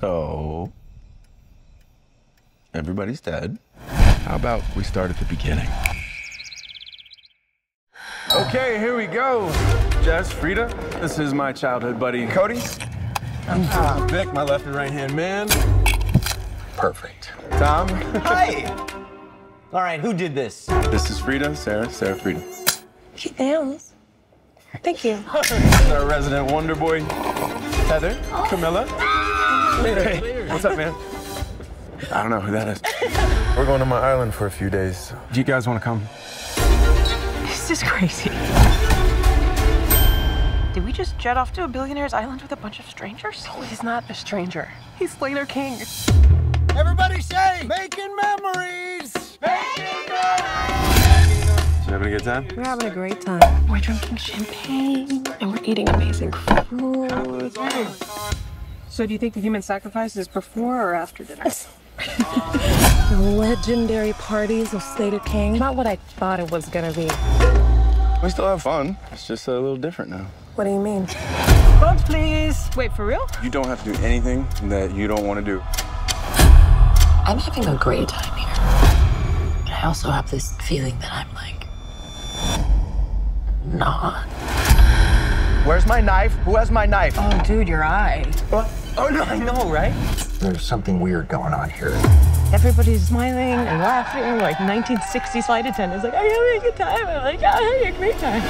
So, everybody's dead. How about we start at the beginning? Okay, here we go. Jess, Frida, this is my childhood buddy, Cody. Ah, Vic, my left and right hand man. Perfect. Tom. Hi. All right, who did this? This is Frida, Sarah, Sarah, Frida. Cute nails. Thank you. This is our resident Wonder Boy, Heather, Camilla. Hey, what's up, man? I don't know who that is. We're going to my island for a few days. Do you guys want to come? This is crazy. Did we just jet off to a billionaire's island with a bunch of strangers? No, he's not a stranger. He's Slater King. Everybody say, making memories. Making You having a good time? We're having a great time. We're drinking champagne and we're eating amazing food. So, do you think the human sacrifice is before or after dinner? the legendary parties of Slater King. Not what I thought it was gonna be. We still have fun. It's just a little different now. What do you mean? Phones, please. Wait, for real? You don't have to do anything that you don't want to do. I'm having a great time here. But I also have this feeling that I'm like not. Where's my knife? Who has my knife? Oh, dude, your eye. What? Oh no, I know, right? There's something weird going on here. Everybody's smiling and laughing like 1960s flight attendants. Like, are you having a good time? I'm like, yeah, I'm having a great time.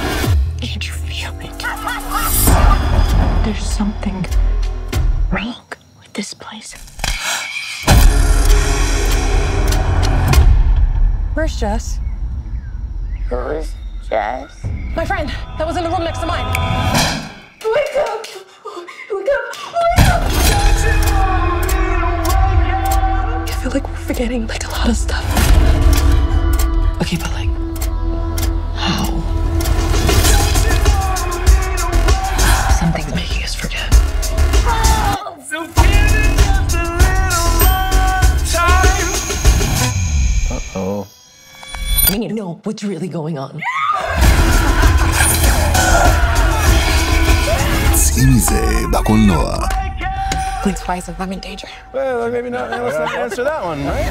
Can't you feel it? There's something wrong with this place. Where's Jess? Who's Jess? My friend that was in the room next to mine. Wake up! Wake up! Wake up! I feel like we're forgetting like a lot of stuff. Okay, but like, how? Something's making us forget. Uh-oh. I need to know what's really going on. צאי מזה בקולנוע. Blink twice if I'm in danger. Well, maybe not. Let's not answer that one, right?